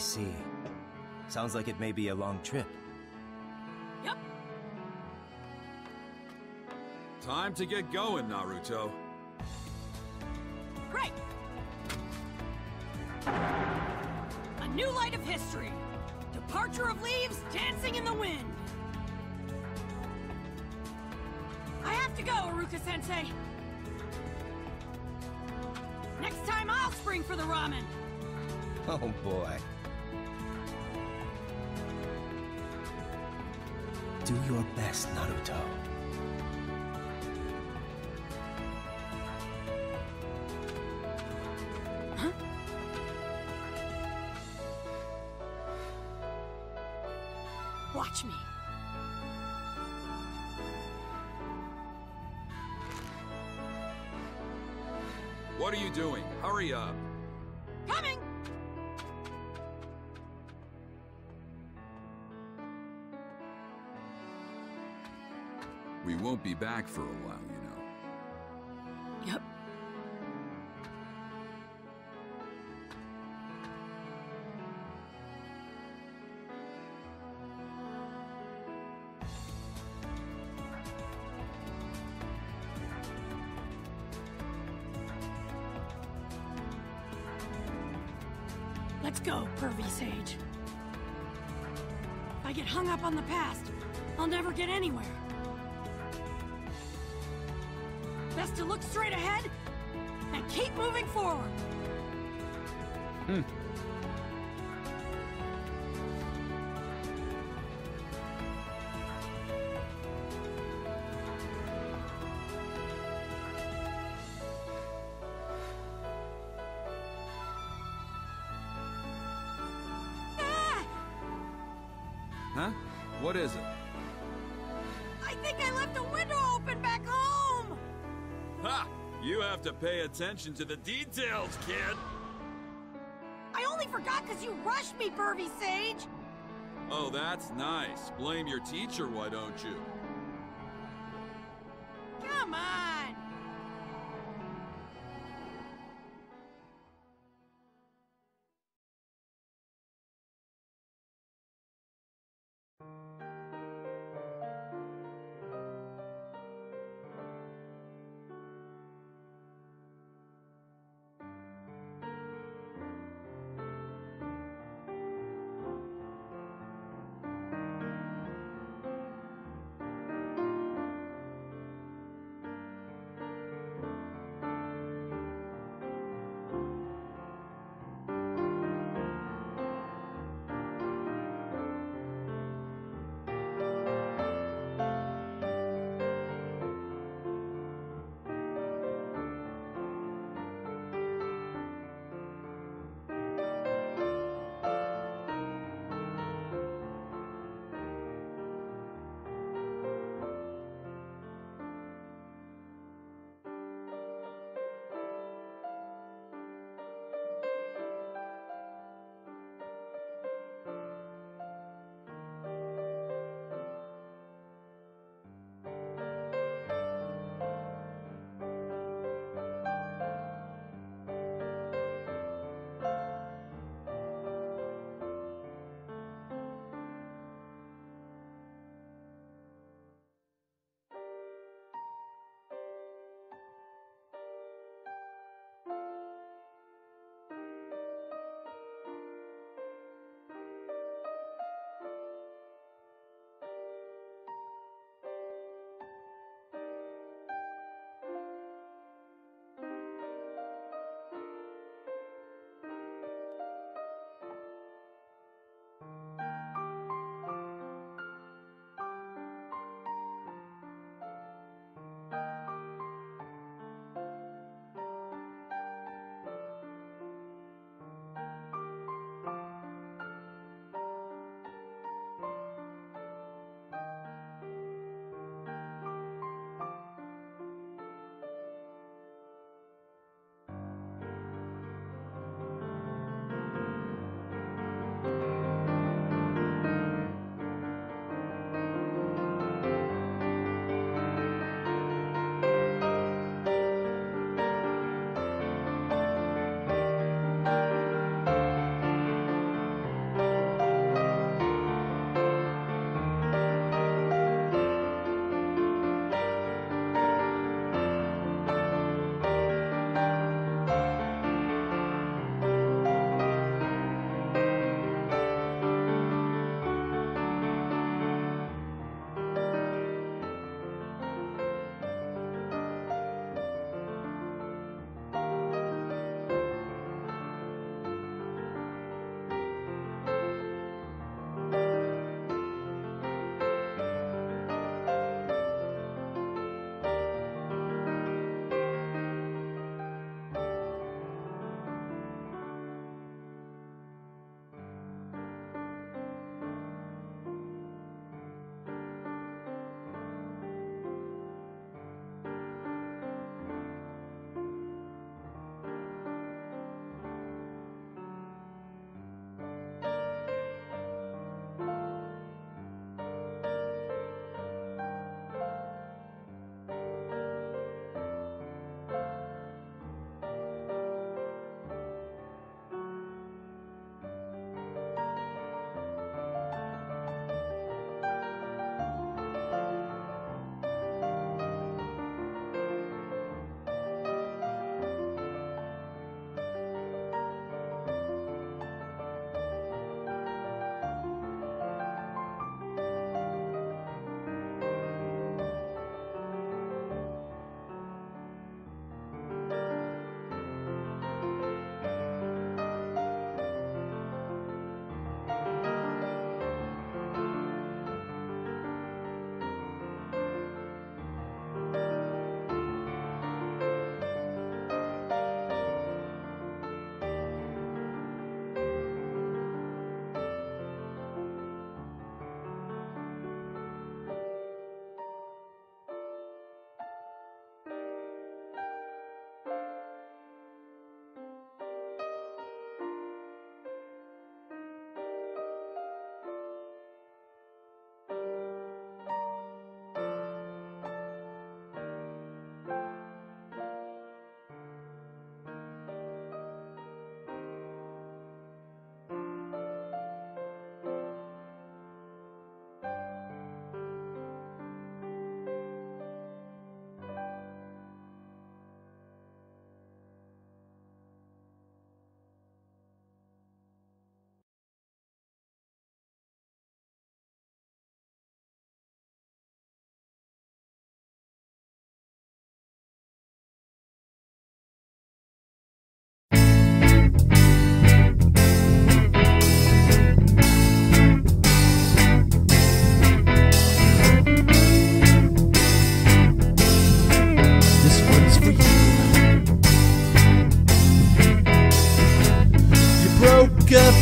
I see. Sounds like it may be a long trip. Yep. Time to get going, Naruto. Great. A new light of history. Departure of leaves dancing in the wind. I have to go, Iruka-sensei! Next time I'll spring for the ramen. Oh boy. Do your best, Naruto. Watch me. What are you doing? Hurry up. Coming! Won't be back for a while, you know. Yep. Let's go, pervy sage. If I get hung up on the past, I'll never get anywhere. Best to look straight ahead and keep moving forward. Ah! Huh? What is it? I think I left a window open back home! Ha! You have to pay attention to the details, kid! I only forgot because you rushed me, pervy sage! Oh, that's nice. Blame your teacher, why don't you? Come on!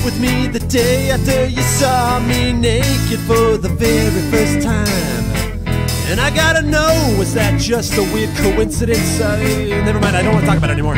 With me the day after you saw me naked for the very first time. And I gotta know, was that just a weird coincidence? Uh, never mind, I don't want to talk about it anymore.